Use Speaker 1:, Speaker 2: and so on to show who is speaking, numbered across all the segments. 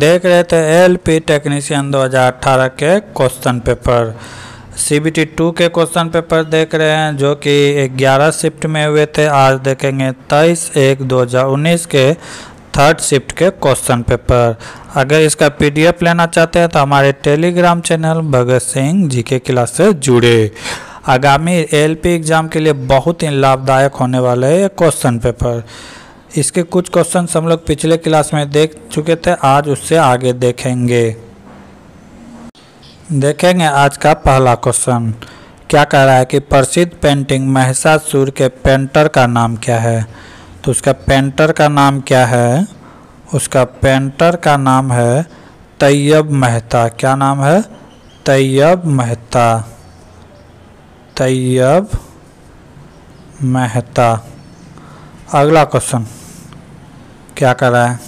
Speaker 1: देख रहे थे एल पी टेक्नीशियन 2018 के question paper C B T two के क्वेश्चन पेपर देख रहे हैं, जो कि 11 शिफ्ट में हुए थे। आज देखेंगे 23 एक 2019 के थर्ड शिफ्ट के क्वेश्चन पेपर अगर इसका पीडीएफ लेना चाहते हैं तो हमारे टेलीग्राम चैनल भगत सिंह जी के क्लास से जुड़े। आगामी एलपी एग्ज़ाम के लिए बहुत ही लाभदायक होने वाला है ये क्वेश्चन पेपर इसके कुछ क्वेश्चन हम लोग पिछले क्लास में देख चुके थे, आज उससे आगे देखेंगे। देखेंगे आज का पहला क्वेश्चन क्या कह रहा है कि प्रसिद्ध पेंटिंग महिषासुर के पेंटर का नाम क्या है? तो उसका पेंटर का नाम क्या है? उसका पेंटर का नाम है तैयब मेहता। क्या नाम है? तैयब मेहता। तैयब मेहता। अगला क्वेश्चन क्या कर रहा है?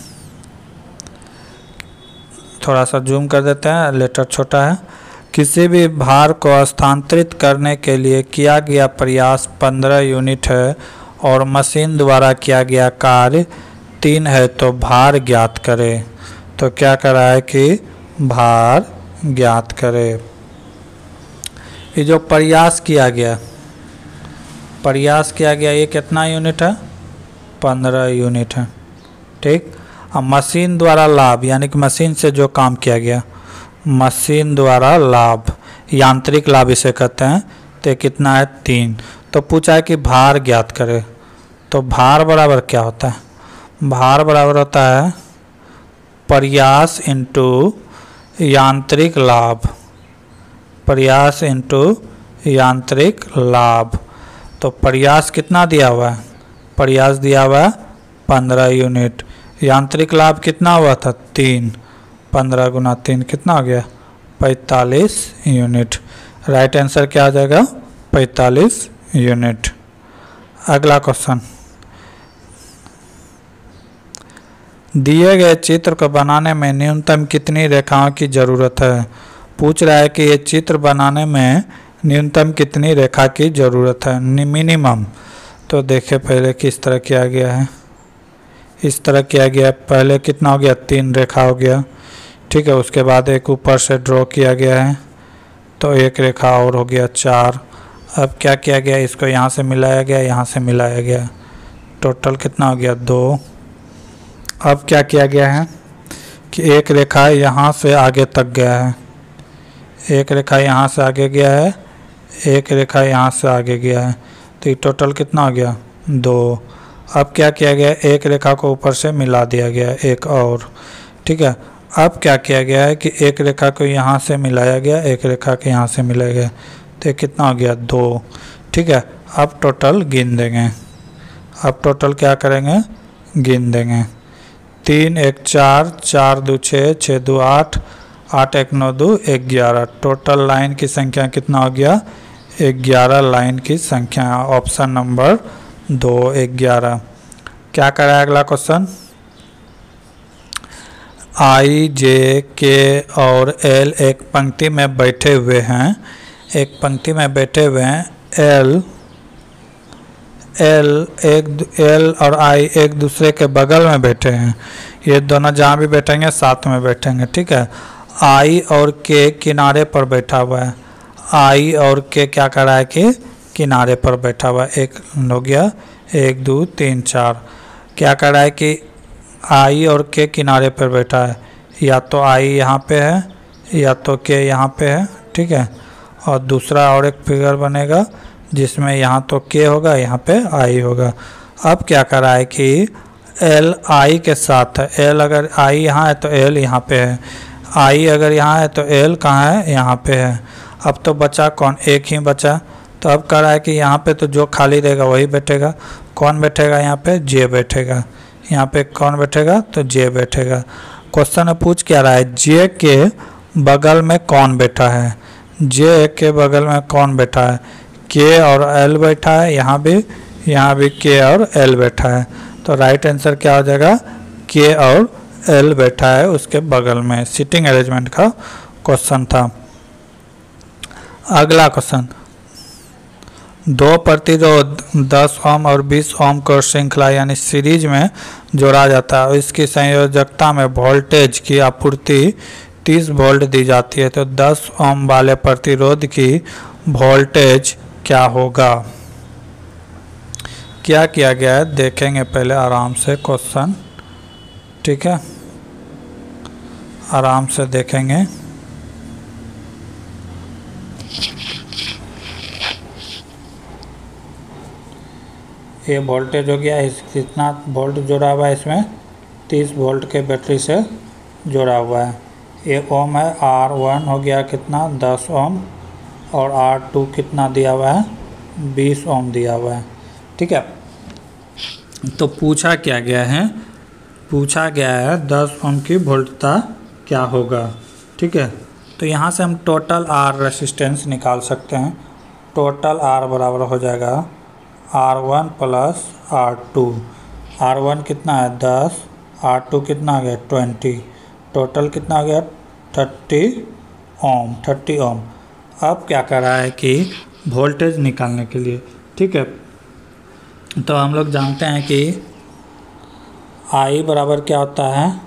Speaker 1: थोड़ा सा जूम कर देते हैं लेटर छोटा है। किसी भी भार को स्थानांतरित करने के लिए किया गया प्रयास 15 यूनिट है और मशीन द्वारा किया गया कार्य तीन है तो भार ज्ञात करें। तो क्या कर रहा है कि भार ज्ञात करें। ये जो प्रयास किया गया, प्रयास किया गया, ये कितना यूनिट है? पंद्रह यूनिट है। ठीक। अब मशीन द्वारा लाभ, यानी कि मशीन से जो काम किया गया, मशीन द्वारा लाभ, यांत्रिक लाभ इसे कहते हैं तो कितना है? तीन। तो पूछा है कि भार ज्ञात करे तो भार बराबर क्या होता है? भार बराबर होता है प्रयास इंटू यांत्रिक लाभ। प्रयास इंटू यांत्रिक लाभ। तो प्रयास कितना दिया हुआ है? प्रयास दिया हुआ है पंद्रह यूनिट। यांत्रिक लाभ कितना हुआ था? तीन। पंद्रह गुना तीन कितना हो गया? पैंतालीस यूनिट। राइट आंसर क्या आ जाएगा? पैंतालीस यूनिट। अगला क्वेश्चन। दिए गए चित्र को बनाने में न्यूनतम कितनी रेखाओं की ज़रूरत है? पूछ रहा है कि ये चित्र बनाने में न्यूनतम कितनी रेखा की ज़रूरत है? मिनिमम। तो देखे पहले किस तरह किया गया है। इस तरह किया गया। पहले कितना हो गया? तीन रेखा हो गया। ठीक है, उसके बाद एक ऊपर से ड्रॉ किया गया है। तो एक रेखा और हो गया चार। अब क्या किया गया? इसको यहाँ से मिलाया गया, यहाँ से मिलाया गया। टोटल कितना हो गया? दो। अब क्या किया गया है कि एक रेखा यहाँ से आगे तक गया है। एक रेखा यहाँ से आगे गया है, एक रेखा यहाँ से आगे गया है। तो ये टोटल कितना हो गया? दो। अब क्या किया गया? एक रेखा को ऊपर से मिला दिया गया, एक और। ठीक है? अब क्या किया गया है कि एक रेखा को यहाँ से मिलाया गया, एक रेखा के यहाँ से मिलाया गया। तो कितना हो गया? दो। ठीक है? अब टोटल गिन देंगे। अब टोटल क्या करेंगे? गिन देंगे। तीन, एक, चार चार दो छः छः दो, आठ आठ, एक, नौ दो, एक, ग्यारह। टोटल लाइन की संख्या कितना हो गया? ग्यारह लाइन की संख्या। ऑप्शन नंबर दो एक ग्यारह। क्या करा है अगला क्वेश्चन आई जे के और एल एक पंक्ति में बैठे हुए हैं। एक पंक्ति में बैठे हुए हैं। एल एल एक एल और आई एक दूसरे के बगल में बैठे हैं। ये दोनों जहाँ भी बैठेंगे, साथ में बैठेंगे, ठीक है? आई और के किनारे पर बैठा हुआ है। आई और के क्या कर रहा है कि किनारे पर बैठा हुआ एक हो गया एक, दो, तीन, चार। क्या कर रहा है कि आई और के किनारे पर बैठा है? या तो आई यहाँ पे है, या तो के यहाँ पे है, ठीक है? और दूसरा और एक फिगर बनेगा, जिसमें यहाँ तो के होगा, यहाँ पे आई होगा। अब क्या कर रहा है कि एल आई के साथ है। एल अगर आई यहाँ है तो एल यहाँ पे है। आई अगर यहाँ है तो एल कहाँ है? यहाँ पे है। अब तो बचा कौन? एक ही बचा। तो अब कह रहा है कि यहाँ पे तो जो खाली रहेगा वही बैठेगा। कौन बैठेगा यहाँ पे? जे बैठेगा। यहाँ पे कौन बैठेगा? तो जे बैठेगा। क्वेश्चन में पूछ क्या रहा है, जे के बगल में कौन बैठा है? जे के बगल में कौन बैठा है? के और एल बैठा है, यहाँ भी यहाँ भी के और एल बैठा है। तो राइट आंसर क्या हो जाएगा? के और एल बैठा है उसके बगल में। सिटिंग अरेंजमेंट का क्वेश्चन था। अगला क्वेश्चन दो प्रतिरोध 10 ओम और 20 ओम को श्रृंखला यानी सीरीज़ में जोड़ा जाता है। इसकी संयोजकता में वोल्टेज की आपूर्ति 30 वोल्ट दी जाती है। तो 10 ओम वाले प्रतिरोध की वोल्टेज क्या होगा? क्या किया गया है? देखेंगे पहले आराम से क्वेश्चन ठीक है? आराम से देखेंगे। ये वोल्टेज हो गया, इस कितना वोल्ट जोड़ा हुआ है इसमें? 30 वोल्ट के बैटरी से जोड़ा हुआ है। ये ओम है आर वन हो गया कितना? 10 ओम और आर टू कितना दिया हुआ है? 20 ओम दिया हुआ है। ठीक है? तो पूछा क्या गया है? पूछा गया है 10 ओम की वोल्टता क्या होगा? ठीक है? तो यहाँ से हम टोटल आर रेसिस्टेंस निकाल सकते हैं। टोटल आर बराबर हो जाएगा R one plus R two R one कितना है? दस. आर टू कितना आ गया? ट्वेंटी टोटल कितना आ गया? थर्टी ओम थर्टी ओम अब क्या कर रहा है कि वोल्टेज निकालने के लिए, ठीक है? तो हम लोग जानते हैं कि आई बराबर क्या होता है?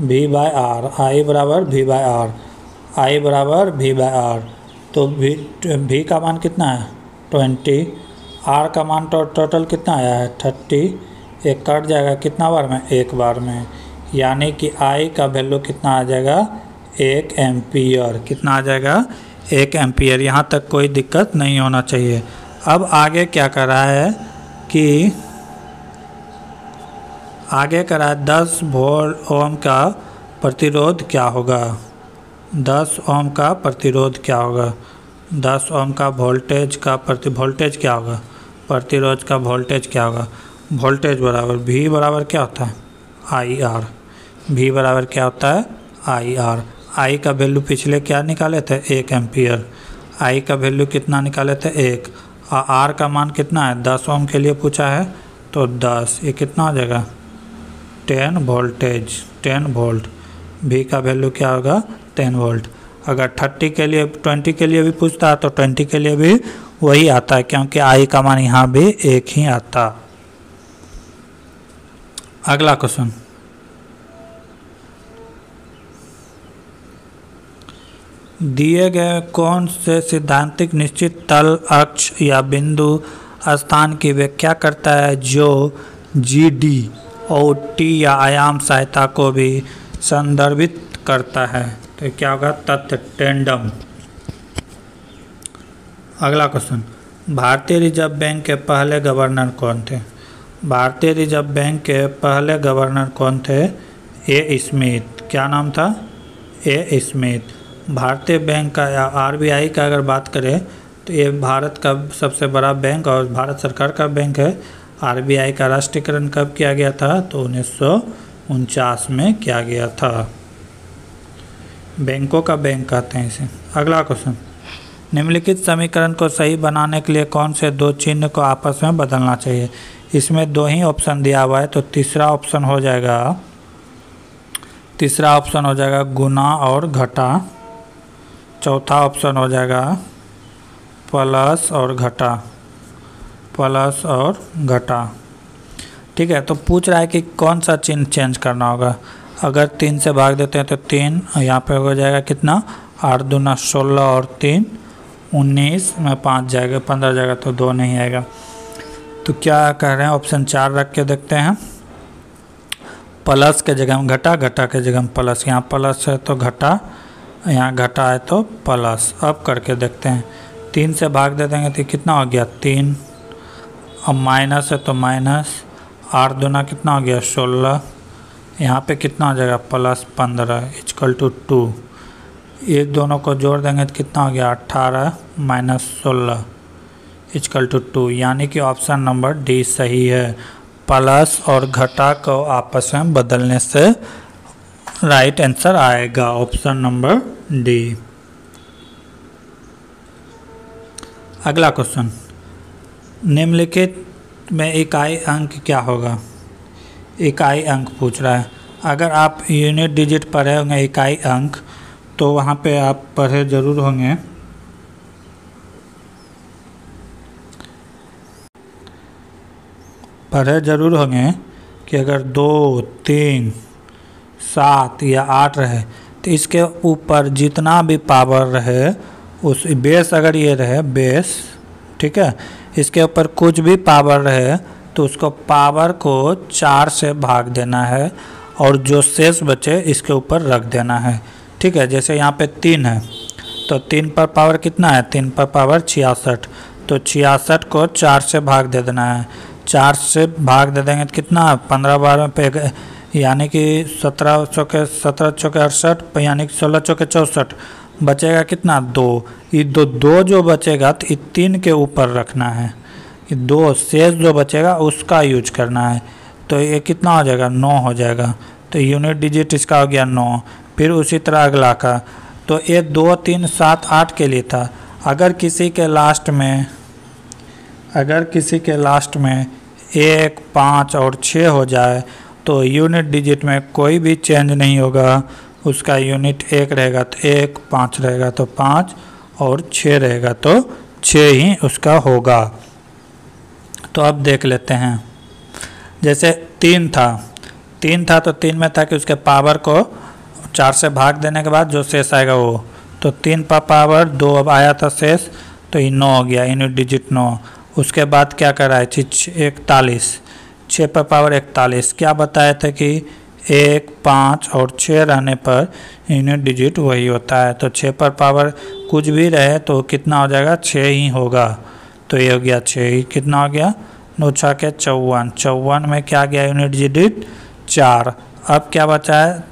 Speaker 1: वी बाय आर आई बराबर वी बाय आर आई बराबर वी बाय आर तो वी वी का मान कितना है? ट्वेंटी आर का मान तो टोटल कितना आया है? थर्टी। एक कट जाएगा कितना बार में? एक बार में। यानी कि आई का वैल्यू कितना आ जाएगा? एक एम्पियर कितना आ जाएगा? एक एम्पियर यहाँ तक कोई दिक्कत नहीं होना चाहिए। अब आगे क्या कर रहा है कि आगे करा है दस वोल्ट ओम का प्रतिरोध क्या होगा? दस ओम का प्रतिरोध क्या होगा? दस ओम का वोल्टेज का प्रति वोल्टेज क्या होगा? प्रतिरोध का वोल्टेज क्या होगा? वोल्टेज बराबर भी बराबर क्या होता है? आई आर भी बराबर क्या होता है? आई आर आई का वैल्यू पिछले क्या निकाले थे? एक एम्पियर आई का वैल्यू कितना निकाले थे? एक। और आर का मान कितना है? दस ओम के लिए पूछा है तो दस। ये कितना हो जाएगा? टेन वोल्टेज टेन वोल्ट भी का वैल्यू क्या होगा? टेन वोल्ट अगर थर्टी के लिए ट्वेंटी के लिए भी पूछता है तो ट्वेंटी के लिए भी वही आता है, क्योंकि आई का मान यहाँ भी एक ही आता। अगला क्वेश्चन दिए गए कौन से सिद्धांतिक निश्चित तल, अक्ष या बिंदु स्थान की व्याख्या करता है, जो जी डी और टी या आयाम सहायता को भी संदर्भित करता है। तो क्या होगा? तथ्य टेंडम अगला क्वेश्चन भारतीय रिज़र्व बैंक के पहले गवर्नर कौन थे? भारतीय रिज़र्व बैंक के पहले गवर्नर कौन थे? ए स्मिथ क्या नाम था? ए स्मिथ भारतीय बैंक का या आरबीआई का अगर बात करें तो ये भारत का सबसे बड़ा बैंक और भारत सरकार का बैंक है। आरबीआई का राष्ट्रीयकरण कब किया गया था? तो उन्नीस सौ उनचास में किया गया था। बैंकों का बैंक कहते हैं इसे। अगला क्वेश्चन निम्नलिखित समीकरण को सही बनाने के लिए कौन से दो चिन्ह को आपस में बदलना चाहिए? इसमें दो ही ऑप्शन दिया हुआ है तो तीसरा ऑप्शन हो जाएगा, तीसरा ऑप्शन हो जाएगा गुना और घटा, चौथा ऑप्शन हो जाएगा प्लस और घटा, प्लस और घटा। ठीक है तो पूछ रहा है कि कौन सा चिन्ह चेंज करना होगा? अगर तीन से भाग देते हैं तो तीन, यहाँ पे हो जाएगा कितना? आठ दूना सोलह और तीन उन्नीस, में पाँच जाएगा, पंद्रह जाएगा तो दो नहीं आएगा। तो क्या कह रहे हैं? ऑप्शन चार रख के देखते हैं। प्लस के जगह में घटा घटा के जगह में प्लस। यहाँ प्लस है तो घटा, यहाँ घटा है तो प्लस। अब करके देखते हैं। तीन से भाग दे देंगे तो कितना हो गया? तीन। अब माइनस है तो माइनस। आठ दुना कितना हो गया? सोलह। यहाँ पे कितना हो जाएगा? प्लस पंद्रह इजकल टू टू। ये दोनों को जोड़ देंगे तो कितना हो गया? अट्ठारह माइनस सोलह इजकल टू टू, यानी कि ऑप्शन नंबर डी सही है। प्लस और घटा को आपस में बदलने से राइट आंसर आएगा ऑप्शन नंबर डी। अगला क्वेश्चन। निम्नलिखित में इकाई अंक क्या होगा? इकाई अंक पूछ रहा है। अगर आप यूनिट डिजिट पढ़े होंगे, इकाई अंक तो वहाँ पे आप पढ़े ज़रूर होंगे। पढ़े ज़रूर होंगे कि अगर दो, तीन, सात या आठ रहे तो इसके ऊपर जितना भी पावर रहे, उस बेस अगर ये रहे, बेस, ठीक है, इसके ऊपर कुछ भी पावर रहे तो उसको पावर को चार से भाग देना है और जो शेष बचे, इसके ऊपर रख देना है। ठीक है, जैसे यहाँ पे तीन है तो तीन पर पावर कितना है? तीन पर पावर छियासठ। तो छियासठ को चार से भाग दे देना है। चार से भाग दे देंगे तो कितना? पंद्रह बारह पे यानी कि सत्रह सौ के, सत्रह सौ के अड़सठ यानी कि सोलह सौ के चौंसठ। बचेगा कितना? दो। ये दो दो जो बचेगा तो ये तीन के ऊपर रखना है। ये दो शेष जो बचेगा उसका यूज़ करना है। तो ये कितना हो जाएगा? नौ हो जाएगा। तो यूनिट डिजिट इसका हो गया नौ। फिर उसी तरह अगला का तो ये दो, तीन, सात, आठ के लिए था। अगर किसी के लास्ट में, अगर किसी के लास्ट में एक, पाँच और छः हो जाए तो यूनिट डिजिट में कोई भी चेंज नहीं होगा। उसका यूनिट एक रहेगा तो एक, पाँच रहेगा तो पाँच और छः रहेगा तो छः ही उसका होगा। तो अब देख लेते हैं। जैसे तीन था तीन था तो तीन में था कि उसके पावर को चार से भाग देने के बाद जो शेष आएगा वो। तो तीन पर पावर, दो अब आया था शेष तो ये नौ हो गया यूनिट डिजिट नौ। उसके बाद क्या कर रहा है इकतालीस। छः पर पावर इकतालीस। क्या बताया था कि एक, पाँच और छः रहने पर यूनिट डिजिट वही होता है। तो छः पर पावर कुछ भी रहे तो कितना हो जाएगा? छः ही होगा। तो ये हो गया छः ही। कितना हो गया? नौ छः के चौवन। चौवन में क्या गया? यूनिट डिजिट चार। अब क्या बचा है?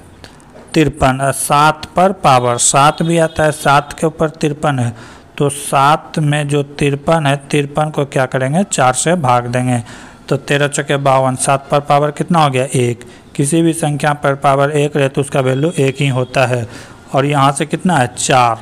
Speaker 1: तिरपन सात पर पावर, सात भी आता है, सात के ऊपर तिरपन है। तो सात में जो तिरपन है, तिरपन को क्या करेंगे? चार से भाग देंगे। तो तेरह चौके बावन, सात पर पावर कितना हो गया? एक। किसी भी संख्या पर पावर एक रहे तो उसका वैल्यू एक ही होता है। और यहाँ से कितना है? चार।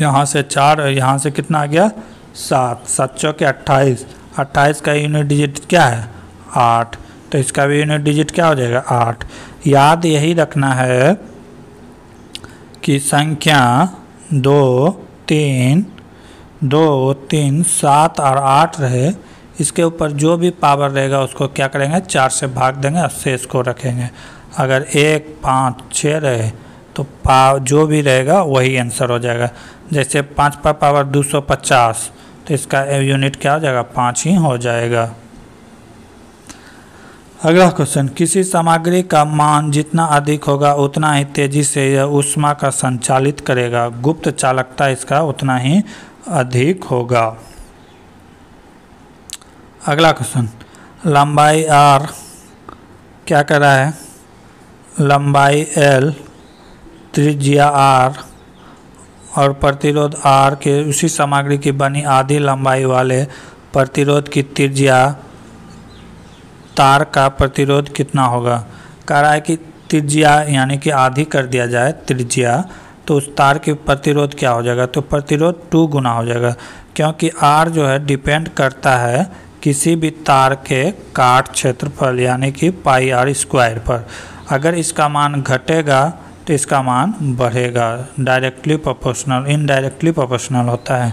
Speaker 1: यहाँ से चार और यहाँ से कितना आ गया? सात। सात चौके अट्ठाईस। अट्ठाईस का यूनिट डिजिट क्या है? आठ। तो इसका भी यूनिट डिजिट क्या हो जाएगा? आठ। याद यही रखना है कि संख्या दो, तीन दो, तीन, सात और आठ रहे। इसके ऊपर जो भी पावर रहेगा उसको क्या करेंगे? चार से भाग देंगे और शेष को रखेंगे। अगर एक, पाँच छः रहे तो पा, जो भी रहेगा वही आंसर हो जाएगा। जैसे पाँच पर पावर दो सौ पचास तो इसका यूनिट क्या हो जाएगा? पाँच ही हो जाएगा। अगला क्वेश्चन किसी सामग्री का मान जितना अधिक होगा, उतना ही तेज़ी से यह उष्मा का संचालित करेगा। गुप्त चालकता इसका उतना ही अधिक होगा। अगला क्वेश्चन लंबाई आर क्या कर रहा है? लंबाई एल त्रिज्या आर और प्रतिरोध आर के उसी सामग्री की बनी आधी लंबाई वाले प्रतिरोध की त्रिज्या तार का प्रतिरोध कितना होगा? कह रहा है कि त्रिज्या यानी कि आधी कर दिया जाए त्रिज्या तो उस तार की प्रतिरोध क्या हो जाएगा? तो प्रतिरोध टू गुना हो जाएगा, क्योंकि आर जो है डिपेंड करता है किसी भी तार के काट क्षेत्रफल यानी कि पाई आर स्क्वायर पर। अगर इसका मान घटेगा तो इसका मान बढ़ेगा। डायरेक्टली प्रोपोर्शनल, इनडायरेक्टली प्रोपोर्शनल होता है।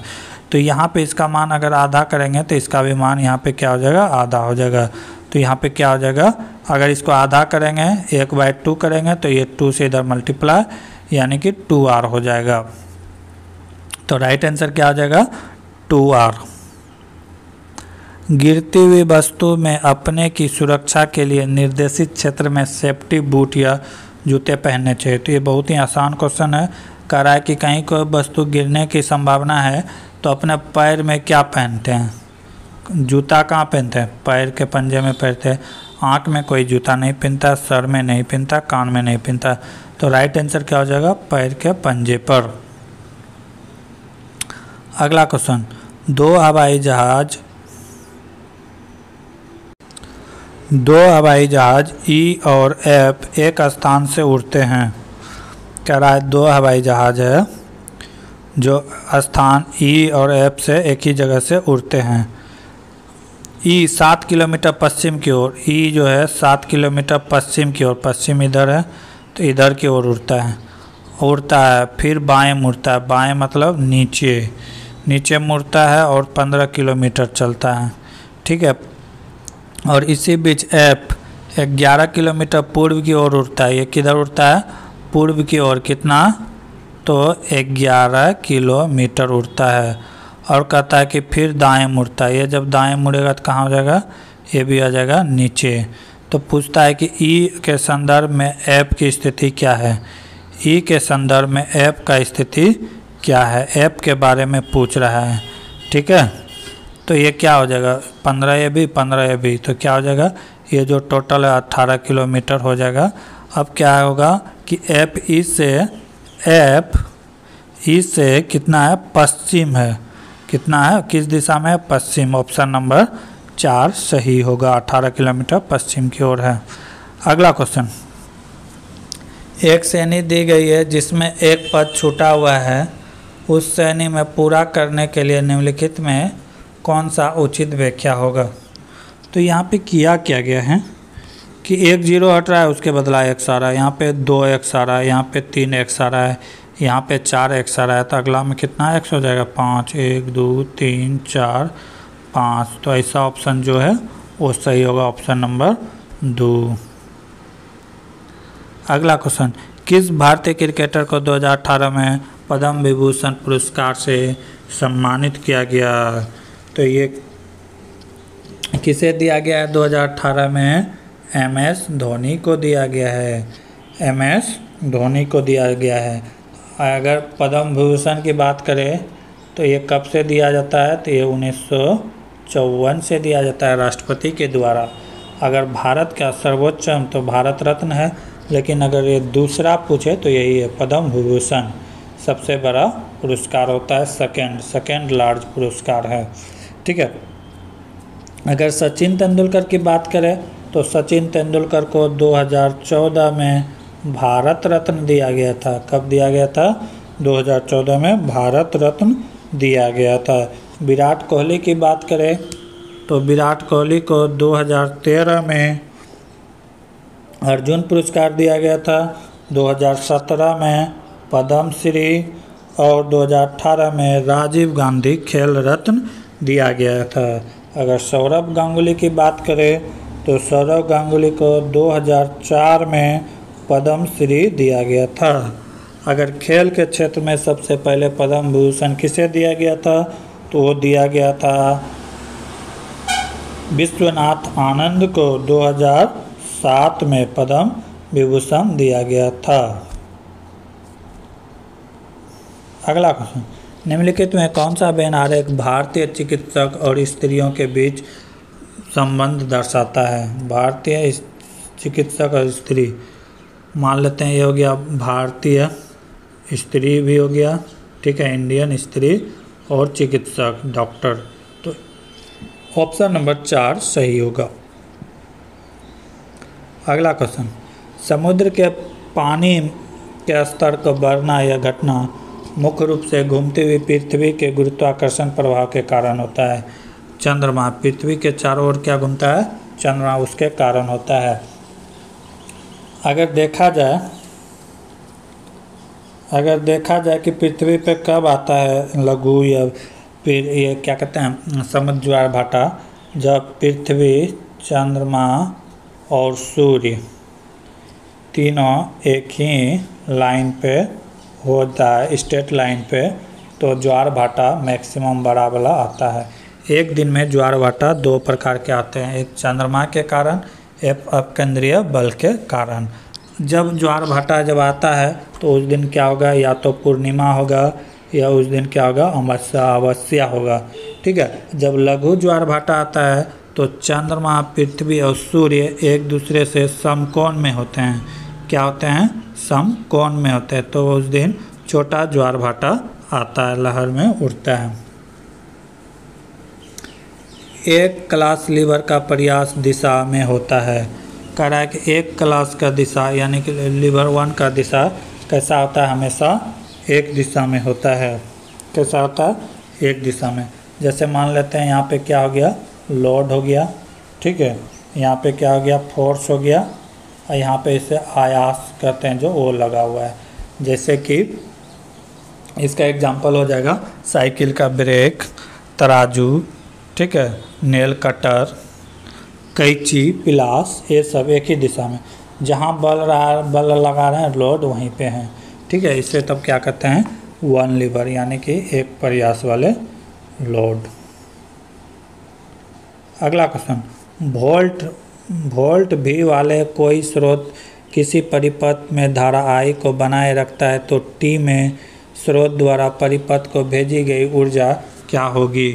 Speaker 1: तो यहाँ पे इसका मान अगर आधा करेंगे तो इसका भी मान यहाँ पे क्या हो जाएगा? आधा हो जाएगा। तो यहाँ पे क्या हो जाएगा? अगर इसको आधा करेंगे, एक बाई टू करेंगे तो ये टू से इधर मल्टीप्लाई यानी कि टू आर हो जाएगा। तो राइट आंसर क्या हो जाएगा? टू आर गिरती हुई वस्तु में अपने की सुरक्षा के लिए निर्देशित क्षेत्र में सेफ्टी बूट या जूते पहनने चाहिए। तो ये बहुत ही आसान क्वेश्चन है। कह रहा है कि कहीं कोई वस्तु गिरने की संभावना है तो अपने पैर में क्या पहनते हैं? जूता कहाँ पहनते हैं? पैर के पंजे में पहनते हैं। आँख में कोई जूता नहीं पहनता, सर में नहीं पहनता, कान में नहीं पहनता। तो राइट आंसर क्या हो जाएगा? पैर के पंजे पर। अगला क्वेश्चन दो हवाई जहाज़, दो हवाई जहाज़ ई और एफ़ एक स्थान से उड़ते हैं। कह रहा है दो हवाई जहाज़ है, जो स्थान ई और एफ़ से एक ही जगह से उड़ते हैं। ई सात किलोमीटर पश्चिम की ओर, ई जो है सात किलोमीटर पश्चिम की ओर, पश्चिम इधर है तो इधर की ओर उड़ता है। उड़ता है, फिर बाएँ मुड़ता है। बाएँ मतलब नीचे। नीचे मुड़ता है और पंद्रह किलोमीटर चलता है। ठीक है? और इसी बीच एफ़ 11 किलोमीटर पूर्व की ओर उड़ता है। ये किधर उड़ता है? पूर्व की ओर कितना? तो 11 किलोमीटर उड़ता है। और कहता है कि फिर दाएँ मुड़ता है। ये जब दाएँ मुड़ेगा तो कहाँ हो जाएगा? ये भी आ जाएगा नीचे। तो पूछता है कि ई के संदर्भ में ऐप की स्थिति क्या है? ई के संदर्भ में ऐप का स्थिति क्या है? ऐप के बारे में पूछ रहा है। ठीक है? तो ये क्या हो जाएगा? पंद्रह ए बी, पंद्रह ए बी। तो क्या हो जाएगा? ये जो टोटल है अट्ठारह किलोमीटर हो जाएगा। अब क्या होगा कि ऐप ई से ऐप ई से कितना है? पश्चिम है। कितना है? किस दिशा में है? पश्चिम। ऑप्शन नंबर चार सही होगा। 18 किलोमीटर पश्चिम की ओर है। अगला क्वेश्चन। एक श्रेणी दी गई है जिसमें एक पद छूटा हुआ है। उस श्रेणी में पूरा करने के लिए निम्नलिखित में कौन सा उचित व्याख्या होगा? तो यहाँ पे किया क्या गया है कि एक ज़ीरो हट रहा है, उसके बदला एक सारा यहाँ पे दो एक सारा यहाँ पे तीन एक सारा है। यहाँ पे चार एक्स आ रहा है तो अगला में कितना एक्स हो जाएगा? पाँच, एक, दो, तीन, चार, पाँच। तो ऐसा ऑप्शन जो है, वो सही होगा ऑप्शन नंबर दो। अगला क्वेश्चन किस भारतीय क्रिकेटर को 2018 में पद्म विभूषण पुरस्कार से सम्मानित किया गया? तो ये किसे दिया गया है? 2018 में एम एस धोनी को दिया गया है। एम एस धोनी को दिया गया है। अगर पद्म भूषण की बात करें तो ये कब से दिया जाता है? तो ये उन्नीस चौवन से दिया जाता है राष्ट्रपति के द्वारा। अगर भारत का सर्वोच्च तो भारत रत्न है, लेकिन अगर ये दूसरा पूछे तो यही है पद्म विभूषण सबसे बड़ा पुरस्कार होता है सेकेंड सेकेंड लार्ज पुरस्कार है। ठीक है? अगर सचिन तेंदुलकर की बात करें तो सचिन तेंदुलकर को 2014 में भारत रत्न दिया गया था। कब दिया गया था? 2014 में भारत रत्न दिया गया था। विराट कोहली की बात करें तो विराट कोहली को 2013 में अर्जुन पुरस्कार दिया गया था। 2017 में पद्म श्री और 2018 में राजीव गांधी खेल रत्न दिया गया था। अगर सौरभ गांगुली की बात करें तो सौरभ गांगुली को 2004 में पद्म श्री दिया गया था। अगर खेल के क्षेत्र में सबसे पहले पद्म भूषण किसे दिया गया था तो वो दिया गया था विश्वनाथ आनंद को। 2007 में पद्म विभूषण दिया गया था। अगला क्वेश्चन निम्नलिखित में कौन सा बैन आरेख भारतीय चिकित्सक और स्त्रियों के बीच संबंध दर्शाता है? भारतीय चिकित्सक और स्त्री। मान लेते हैं, ये हो गया भारतीय स्त्री भी हो गया, ठीक है इंडियन स्त्री और चिकित्सक डॉक्टर तो ऑप्शन नंबर चार सही होगा। अगला क्वेश्चन समुद्र के पानी के स्तर को बढ़ना या घटना मुख्य रूप से घूमती हुई पृथ्वी के गुरुत्वाकर्षण प्रभाव के कारण होता है। चंद्रमा पृथ्वी के चारों ओर क्या घूमता है? चंद्रमा उसके कारण होता है। अगर देखा जाए, अगर देखा जाए कि पृथ्वी पे कब आता है लघु या फिर ये क्या कहते हैं, समुद्र ज्वार भाटा, जब पृथ्वी, चंद्रमा और सूर्य तीनों एक ही लाइन पे होता है स्टेट लाइन पे तो ज्वार भाटा मैक्सिमम बड़ा वाला आता है। एक दिन में ज्वार भाटा दो प्रकार के आते हैं, एक चंद्रमा के कारण अपकेंद्रीय बल के कारण। जब ज्वार भाटा जब आता है तो उस दिन क्या होगा? या तो पूर्णिमा होगा, या उस दिन क्या होगा? अमावस्या अवस्या होगा। ठीक है? जब लघु ज्वार भाटा आता है तो चंद्रमा, पृथ्वी और सूर्य एक दूसरे से समकोण में होते हैं। क्या होते हैं? समकोण में होते हैं। तो उस दिन छोटा ज्वार भाटा आता है, लहर में उड़ता है। एक क्लास लीवर का प्रयास दिशा में होता है। कह रहा है कि एक क्लास का दिशा यानी कि लीवर वन का दिशा कैसा होता है? हमेशा एक दिशा में होता है। कैसा होता है? एक दिशा में। जैसे मान लेते हैं यहाँ पे क्या हो गया? लोड हो गया। ठीक है? यहाँ पे क्या हो गया? फोर्स हो गया। और यहाँ पे इसे आयास कहते हैं जो वो लगा हुआ है। जैसे कि इसका एग्जांपल हो जाएगा। साइकिल का ब्रेक, तराजू। ठीक है? नेल कटर कैची, पिलास, ये सब एक ही दिशा में। जहाँ बल रहा, बल लगा रहे हैं लोड वहीं पे हैं। ठीक है, इसे तब क्या कहते हैं? वन लीवर यानी कि एक प्रयास वाले लोड अगला क्वेश्चन वोल्ट वोल्ट भी वाले कोई स्रोत किसी परिपथ में धारा आई को बनाए रखता है तो टी में स्रोत द्वारा परिपथ को भेजी गई ऊर्जा क्या होगी?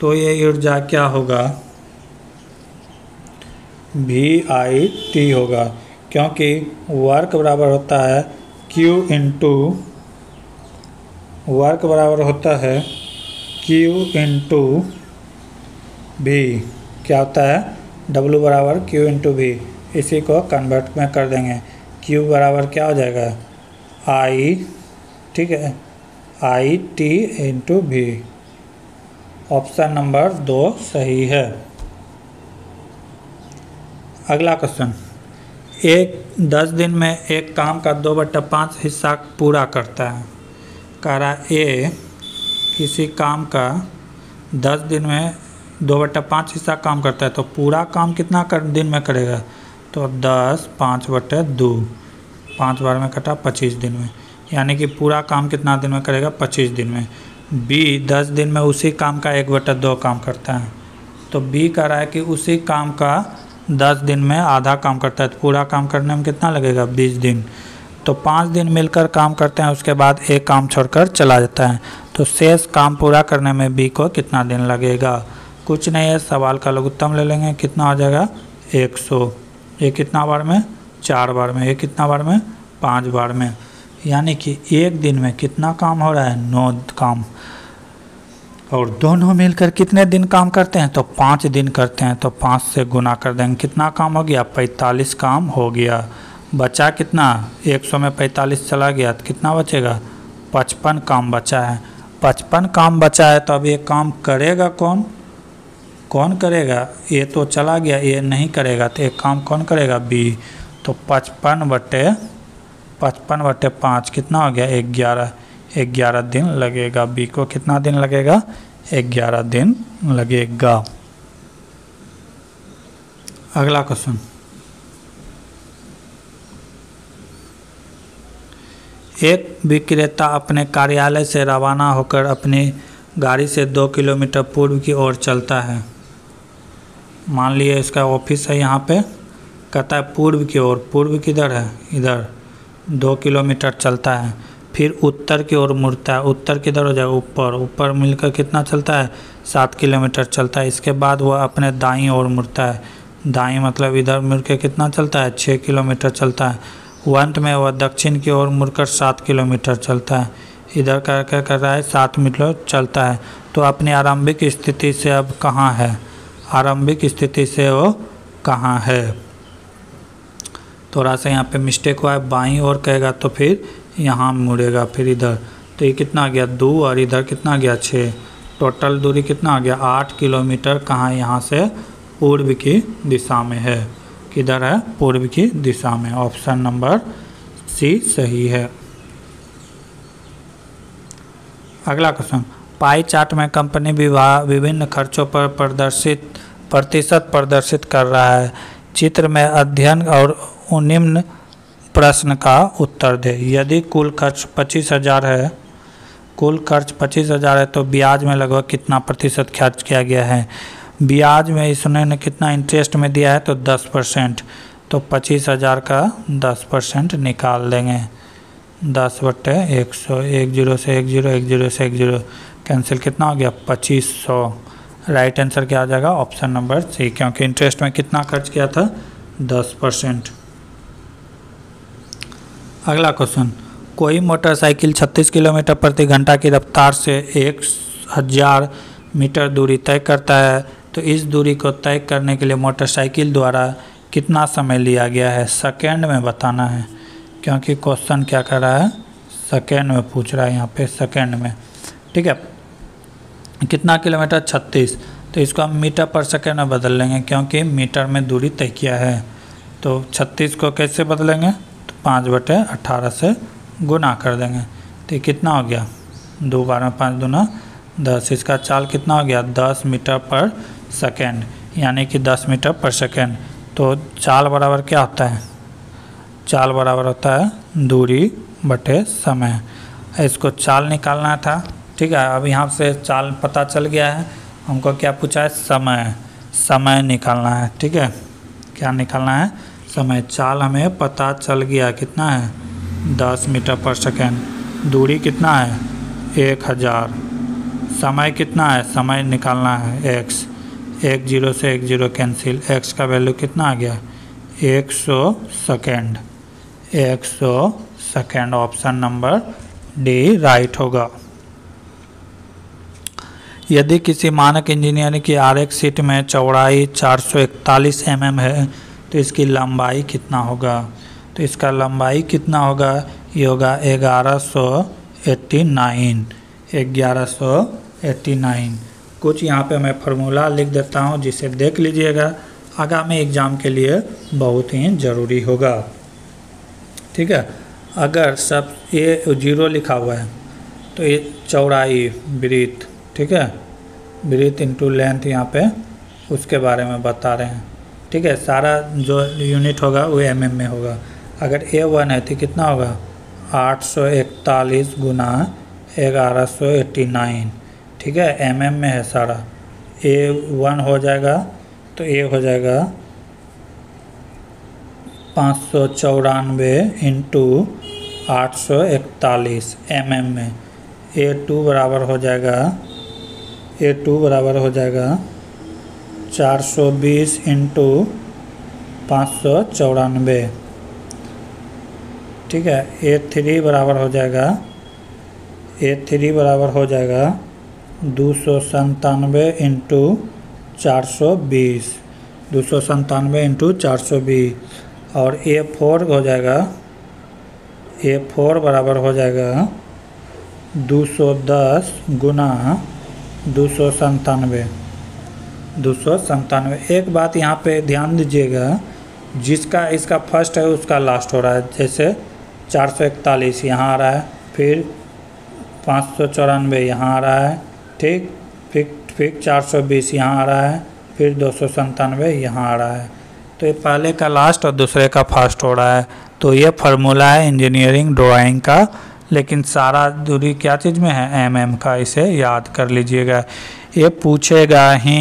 Speaker 1: तो ये ऊर्जा क्या होगा? वी आई टी होगा, क्योंकि वर्क बराबर होता है Q इंटू, वर्क बराबर होता है Q इंटू भी, क्या होता है? W बराबर Q इंटू भी, इसी को कन्वर्ट में कर देंगे। Q बराबर क्या हो जाएगा? I, ठीक है? आई टी इंटू भी ऑप्शन नंबर दो सही है। अगला क्वेश्चन। एक दस दिन में एक काम का दो बट्टा पाँच हिस्सा पूरा करता है। कारा ए, किसी काम का दस दिन में दो बट्टा पाँच हिस्सा काम करता है तो पूरा काम कितना कर दिन में करेगा? तो दस, पाँच बटे दो। पाँच बार में कटा पच्चीस दिन में। यानी कि पूरा काम कितना दिन में करेगा? पच्चीस दिन में। बी दस दिन में उसी काम का एक बटा दो काम करता है। तो बी कह रहा है कि उसी काम का दस दिन में आधा काम करता है। तो पूरा काम करने में कितना लगेगा? बीस दिन। तो पाँच दिन मिलकर काम करते हैं, उसके बाद एक काम छोड़कर चला जाता है। तो शेष काम पूरा करने में बी को कितना दिन लगेगा? कुछ नहीं है, सवाल का लघुत्तम ले लेंगे। कितना हो जाएगा? एक सौ। ये कितना बार में? चार बार में। ये कितना बार में? पाँच बार में। यानी कि एक दिन में कितना काम हो रहा है? नौ काम। और दोनों मिलकर कितने दिन काम करते हैं? तो पाँच दिन करते हैं तो पाँच से गुना कर देंगे। कितना काम हो गया? पैंतालीस काम हो गया। बचा कितना? एक सौ में पैंतालीस चला गया तो कितना बचेगा? पचपन काम बचा है। पचपन काम बचा है तो अब ये काम करेगा कौन? कौन करेगा? ये तो चला गया, ये नहीं करेगा तो एक काम कौन करेगा? बी। तो पचपन बटे पचपन बटे पाँच, कितना हो गया? एक ग्यारह। ग्यारह दिन लगेगा। बी को कितना दिन लगेगा? ग्यारह दिन लगेगा। अगला क्वेश्चन एक विक्रेता अपने कार्यालय से रवाना होकर अपनी गाड़ी से दो किलोमीटर पूर्व की ओर चलता है। मान लिए इसका ऑफ़िस है यहाँ पे। कहता है पूर्व की ओर। पूर्व किधर है? इधर। दो किलोमीटर चलता है। फिर उत्तर की ओर मुड़ता है। उत्तर किधर हो जाए ऊपर। ऊपर मिलकर कितना चलता है? सात किलोमीटर चलता है। इसके बाद वह अपने दाई ओर मुड़ता है। दाई मतलब इधर मुड़ के कितना चलता है? छः किलोमीटर चलता है। अंत में वह दक्षिण की ओर मुड़कर सात किलोमीटर चलता है। इधर कर कर कर रहा है? सात मीटर चलता है। तो अपनी आरंभिक स्थिति से अब कहाँ है? आरंभिक स्थिति से वो कहाँ है? थोड़ा सा यहाँ पे मिस्टेक हुआ है, बाई और कहेगा तो फिर यहाँ मुड़ेगा, फिर इधर। तो ये कितना गया? दो और इधर कितना गया? छः। टोटल दूरी कितना आ गया? आठ किलोमीटर। कहाँ? यहाँ से पूर्व की दिशा में है। किधर है? पूर्व की दिशा में। ऑप्शन नंबर सी सही है। अगला क्वेश्चन पाई चार्ट में कंपनी विभाग विभिन्न खर्चों पर प्रदर्शित, प्रतिशत प्रदर्शित कर रहा है। चित्र में अध्ययन और निम्न प्रश्न का उत्तर दे। यदि कुल खर्च पच्चीस हज़ार है, कुल खर्च पच्चीस हज़ार है तो ब्याज में लगभग कितना प्रतिशत खर्च किया गया है? ब्याज में इसने ने कितना इंटरेस्ट में दिया है तो दस परसेंट। तो पच्चीस हज़ार का दस परसेंट निकाल देंगे। दस बट्टे एक सौ, एक ज़ीरो से एक ज़ीरो एक ज़ीरो से एक ज़ीरो। कैंसिल कितना हो गया? पच्चीस सौ। राइट आंसर क्या आ जाएगा? ऑप्शन नंबर सी, क्योंकि इंटरेस्ट में कितना खर्च किया था? दस परसेंट। अगला क्वेश्चन कोई मोटरसाइकिल 36 किलोमीटर प्रति घंटा की रफ्तार से एक हज़ार मीटर दूरी तय करता है तो इस दूरी को तय करने के लिए मोटरसाइकिल द्वारा कितना समय लिया गया है? सेकेंड में बताना है, क्योंकि क्वेश्चन क्या कर रहा है? सेकेंड में पूछ रहा है यहाँ पे, सेकेंड में। ठीक है, कितना किलोमीटर? छत्तीस। तो इसको हम मीटर पर सेकेंड में बदल लेंगे, क्योंकि मीटर में दूरी तय किया है। तो छत्तीस को कैसे बदलेंगे? पाँच बटे अट्ठारह से गुना कर देंगे। तो ये कितना हो गया? दो बार में पाँच दूना दस। इसका चाल कितना हो गया? दस मीटर पर सेकेंड, यानी कि 10 मीटर पर सेकेंड। तो चाल बराबर क्या होता है? चाल बराबर होता है दूरी बटे समय। इसको चाल निकालना था, ठीक है? अब यहाँ से चाल पता चल गया है। हमको क्या पूछा है? समय। समय निकालना है, ठीक है? क्या निकालना है? समय चाल हमें पता चल गया कितना है। दस मीटर पर सेकेंड। दूरी कितना है? एक हज़ार। समय कितना है? समय निकालना है। एक्स एक ज़ीरो से एक ज़ीरो कैंसिल। एक्स का वैल्यू कितना आ गया? एक सौ सेकेंड। एक सौ second. Option number D right होगा। यदि किसी मानक इंजीनियरिंग की आर एक सीट में चौड़ाई 441 mm है तो इसकी लंबाई कितना होगा? तो इसका लंबाई कितना होगा? ये होगा ग्यारह सौ एट्टी नाइन ग्यारह सौ एट्टी नाइन कुछ यहाँ पे मैं फार्मूला लिख देता हूँ, जिसे देख लीजिएगा। आगामी एग्ज़ाम के लिए बहुत ही ज़रूरी होगा। ठीक है? अगर सब ये ज़ीरो लिखा हुआ है तो ये चौड़ाई ब्रीथ ठीक है? ब्रीथ इंटू लेंथ यहाँ पे उसके बारे में बता रहे हैं। ठीक है, सारा जो यूनिट होगा वो एम में होगा। अगर ए वन है तो कितना होगा? आठ सौ इकतालीस गुना ग्यारह सौ एट्टी नाइन ठीक है एम में है सारा। ए वन हो जाएगा तो ए हो जाएगा पाँच सौ चौरानवे इंटू आठ सौ इकतालीस एम में। ए टू बराबर हो जाएगा ए टू बराबर हो जाएगा चार सौ बीस इंटू पाँच सौ चौरानवे ठीक है ए थ्री बराबर हो जाएगा ए थ्री बराबर हो जाएगा दो सौ संतानवे इंटू चार सौ बीस। दो सौ संतानवे इंटू चार सौ बीस। और ए फोर हो जाएगा ए फोर बराबर हो जाएगा दो सौ दस गुना दो सौ संतानवे दो सौ संतानवे। एक बात यहाँ पे ध्यान दीजिएगा, जिसका इसका फ़र्स्ट है, उसका लास्ट हो रहा है। जैसे चार सौ इकतालीस यहाँ आ रहा है, फिर पाँच सौ चौरानवे यहाँ आ रहा है, ठीक? फिर फिर चार सौ बीस यहाँ आ रहा है, फिर दो सौ संतानवे यहाँ आ रहा है। तो ये पहले का लास्ट और दूसरे का फ़र्स्ट हो रहा है। तो ये फार्मूला है इंजीनियरिंग ड्राइंग का, लेकिन सारा दूरी क्या चीज़ में है? एम एम का, इसे याद कर लीजिएगा। ये पूछेगा ही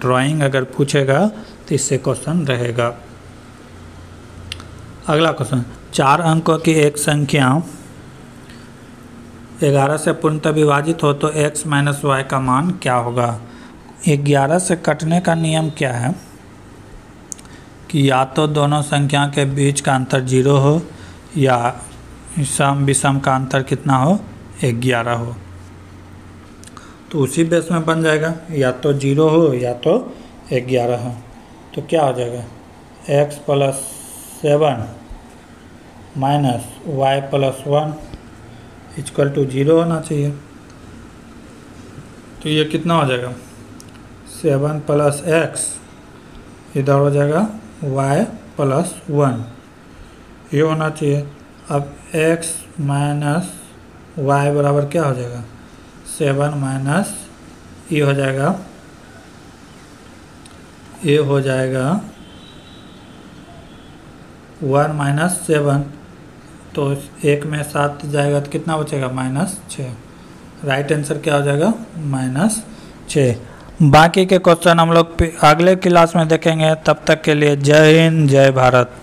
Speaker 1: ड्राइंग अगर पूछेगा तो इससे क्वेश्चन रहेगा। अगला क्वेश्चन चार अंकों की एक संख्या। ग्यारह से पूर्णतः विभाजित हो तो x माइनस वाई का मान क्या होगा? ग्यारह से कटने का नियम क्या है? कि या तो दोनों संख्या के बीच का अंतर ज़ीरो हो, या सम विषम का अंतर कितना हो? ग्यारह हो। तो उसी बेस में बन जाएगा। या तो ज़ीरो हो या तो ग्यारह हो। तो क्या हो जाएगा? X plus seven minus Y plus one equal two zero होना चाहिए। तो ये कितना हो जाएगा? सेवन प्लस एक्स इधर हो जाएगा वाई प्लस वन ये होना चाहिए। अब एक्स माइनस वाई बराबर क्या हो जाएगा? सेवन माइनस ये हो जाएगा, ये हो जाएगा वन माइनस सेवन तो एक में सात जाएगा तो कितना बचेगा? माइनस छः। राइट आंसर क्या हो जाएगा? माइनस छः। बाकी के क्वेश्चन हम लोग अगले क्लास में देखेंगे। तब तक के लिए जय हिंद, जय भारत।